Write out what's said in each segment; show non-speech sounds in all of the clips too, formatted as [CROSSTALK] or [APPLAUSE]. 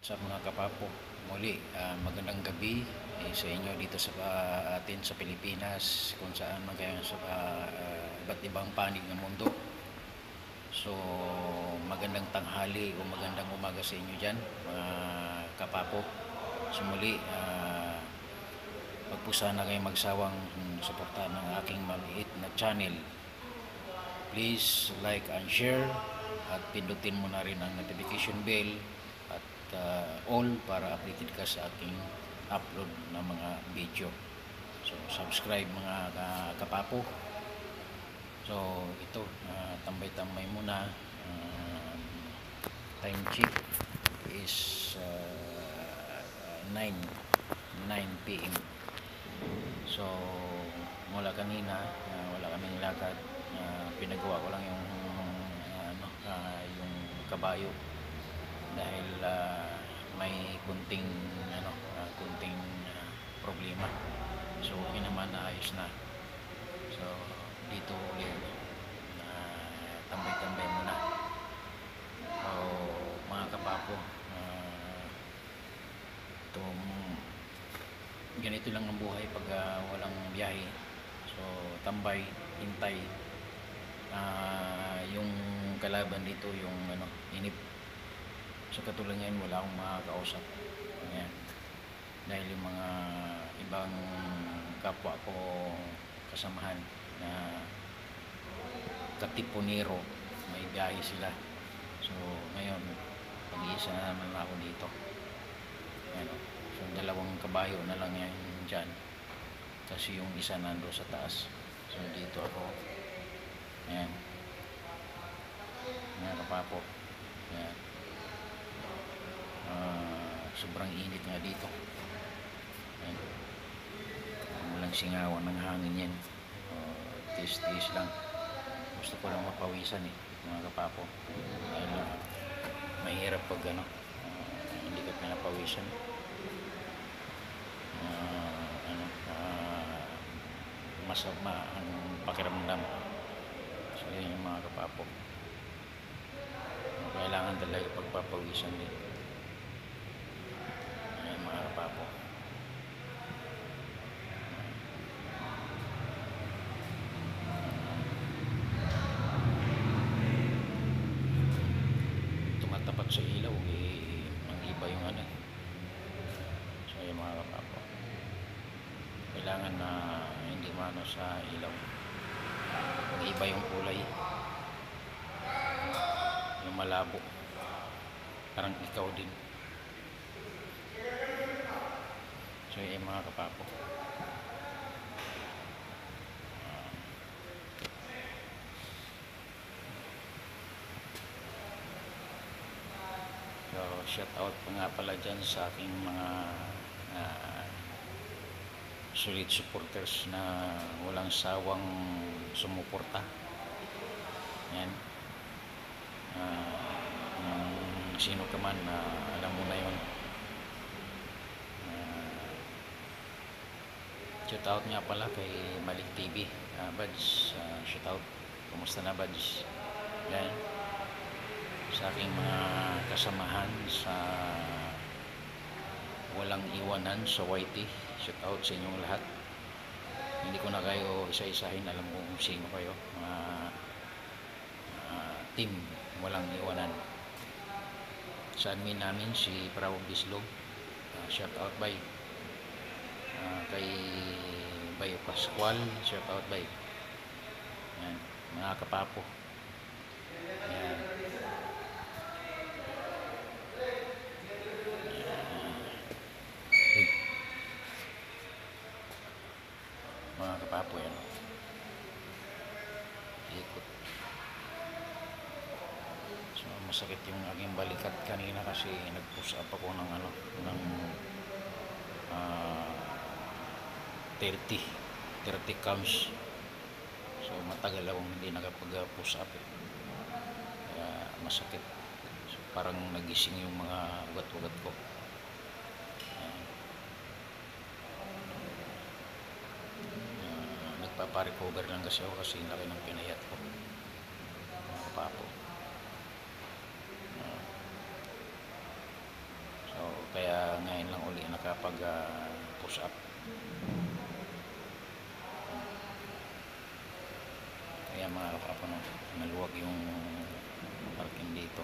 Sa mga kapapo, muli ah, magandang gabi eh, sa inyo dito sa ah, atin sa Pilipinas kung saan man kayo sa ah, iba't ibang panig ng mundo. So magandang tanghali o magandang umaga sa inyo dyan mga kapapo. So muli ah, wag po sana kayo magsawang suportahan ng aking maliit na channel. Please like and share at pindutin mo na rin ang notification bell uh, all para updated ka sa aking upload ng mga video. So subscribe mga ka- kapapo. So ito, uh, tambay-tambay muna. Um, time check is uh, 9 9 p.m. So mula kanina, uh, wala kaming lakad. Uh, pinagawa ko lang yung uh, ano, uh, yung kabayo dahil ah, may kunting ano ah, kunting ah, problema. So okay naman naayos na. So dito ulit na tambay-tambay muna. So mga kapapo ah, itong ganito lang ang buhay pag ah, walang biyahe. So tambay hintay. Ah, yung kalaban dito yung ano inip So katulad ngayon wala akong makakausap. Ayan. Dahil yung mga ibang kapwa ko kasamahan na katipunero, may biyahe sila. So ngayon, pag-iisa na naman ako dito. Ayan. o. So dalawang kabayo na lang yan dyan. Kasi yung isa nando sa taas. So dito ako. Ayan. Ayan kapapo. Ayan. Ah, sobrang init nga dito. Ayan. Walang singawan ng hangin yan. Uh, tiis-tiis lang. Gusto ko lang mapawisan eh, mga kapapo. Dahil ah, mahirap pag ano, ah, hindi ka pinapawisan. Ah, ano, ah, masama ang pakiramdam. So yun yung mga kapapo. Kailangan talaga pagpapawisan din. Ayan mga kapapo. Tumatapat sa ilaw eh, ang iba yung ano. So ayan mga kapapo. Kailangan na hindi mano sa ilaw. Ang iba yung kulay. Yung malabo. Parang ikaw din. So yung mga kapapo. So shout out pa nga pala dyan sa aking mga ah, solid supporters na walang sawang sumuporta. Yan. Kung sino ka man na alam mo na yun. Ah, shout out nga pala kay Malik TV. Uh, Buds, ah, shout out. Kumusta na Buds? Yan. Sa aking mga kasamahan sa walang iwanan sa YT. Shout out sa inyong lahat. Hindi ko na kayo isa-isahin. Alam ko kung sino kayo. Mga ah, team walang iwanan. Sa admin namin si Bravo Bislog. Ah, shout out by Ah, kay Bayo Pascual. Shout out by. Yan. Mga kapapo. Yan. Uy. Mga kapapo yan. Ikot. So masakit yung aking balikat kanina kasi nag-push up ako ng ano ng ah, 30 30 counts. So matagal akong hindi nakapag-push up. Eh. Kaya masakit. So, parang nagising yung mga ugat-ugat ko. Ayan. Ah, nagpapa-recover lang kasi ako kasi laki ng pinayat ko. Mga kapapo. Ah. So, makapag ah, push up. Kaya mga kapapo no, maluwag yung parking dito.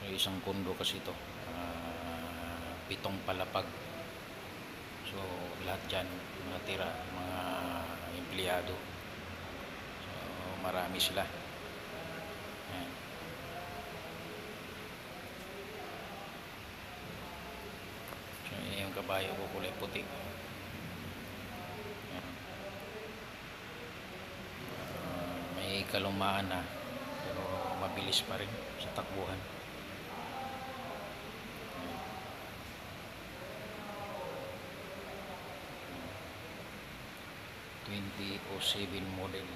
May isang kondo kasi ito. ah, pitong palapag. So lahat dyan mga tira, mga empleyado. So marami sila. Ayan. Yung kabayo ko kulay puti. Ah, may kalumaan na pero mabilis pa rin sa takbuhan. Ayan. 2007 model.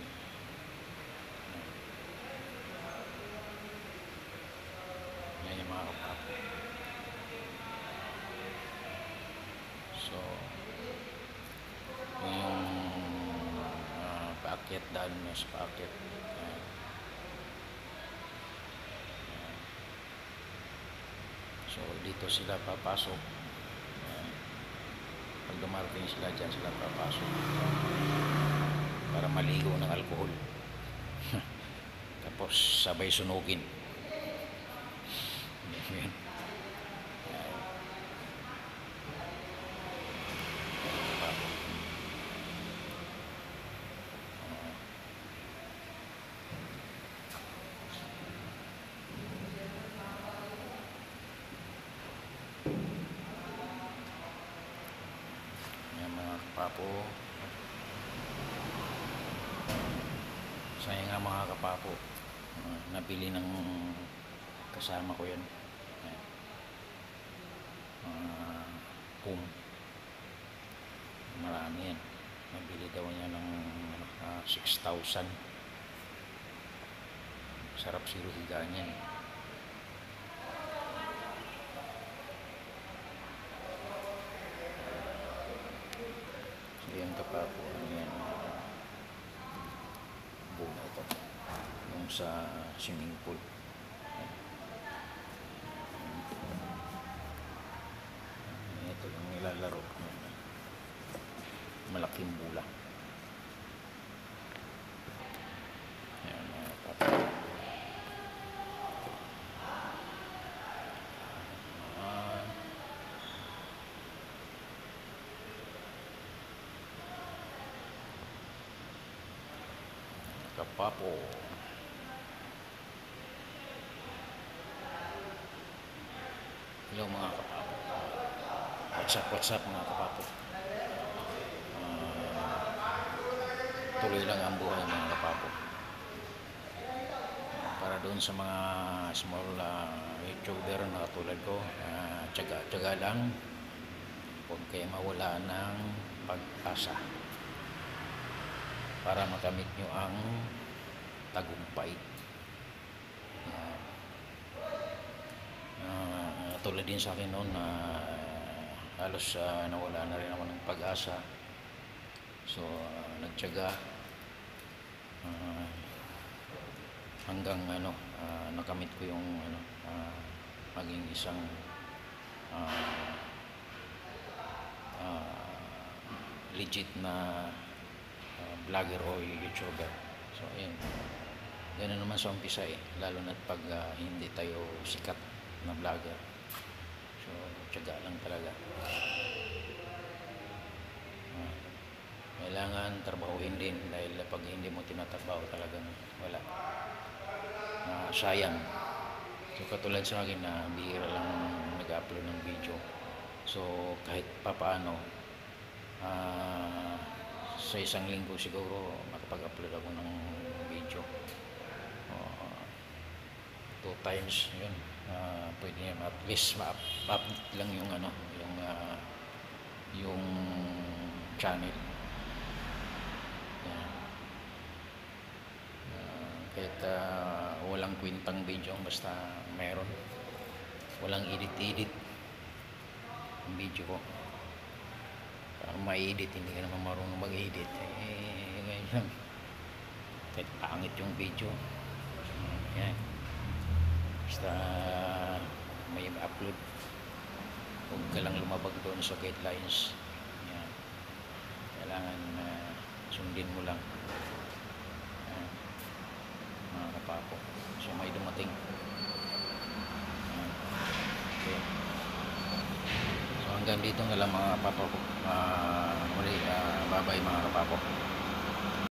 Yan yung mga kapapo. So, yun yung uh, paakyat Ayan. So, dito sila papasok. Ayan. Pag dumarating sila dyan, sila papasok. Para maligo ng alkohol. [LAUGHS] Tapos, sabay sunugin. Ayan. Ayan. Papasok. Ah. Ayan mga kapapo. Sayang nga mga kapapo. Ah, nabili ng kasama ko yan. Ah, pum. Marami yan. Nabili daw niya ng ano, ah, 6,000. Sarap siro higaan yan. eh. Yan kapapo. Ano yan? buo ito. Yung sa swimming pool. Ayan. Ayan. Ito yung nilalaro. Ayan. Malaking bula. Ayan mga kapapo. Ah, kapapo. Hello mga kapapo. What's up, what's up mga kapapo. Ah, tuloy lang ang buhay mga kapapo. Para doon sa mga small ah, YouTuber na katulad ko, ah, tiyaga-tiyaga lang. Huwag kayo mawala ng pag-asa para makamit nyo ang tagumpay. Yan. Ah, tulad din sa akin noon na halos ah, nawala na rin ako ng pag-asa. So, ah, nagtiyaga ah, hanggang ano, ah, nakamit ko yung ano, ah, maging isang ah, ah, legit na uh, vlogger o YouTuber. So, ayun. Ganun naman sa umpisa eh. Lalo na pag ah, hindi tayo sikat na vlogger. So, tiyaga lang talaga. Ah, kailangan trabahuhin din dahil pag hindi mo tinatrabaho talagang wala. Ah, sayang. So, katulad sa akin na bihira lang nag-upload ng video. So, kahit papaano, ah, sa isang linggo siguro makapag-upload ako ng times yun. Ah, pwede yun. at least ma-up lang yung ano, yung ah, yung channel. Yan. Ah, kahit ah, walang kwintang video basta meron. Walang edit-edit ang video ko. Para ma-edit, hindi ka naman marunong mag-edit. Eh, ngayon lang. Kahit pangit yung video. Yan. Basta may upload. huwag ka lang lumabag doon sa guidelines. Yan. Kailangan ah, sundin mo lang. Yan. mga kapapo. So may dumating. Okay. So hanggang dito na lang mga kapapo. Ah, muli ah, bye bye mga kapapo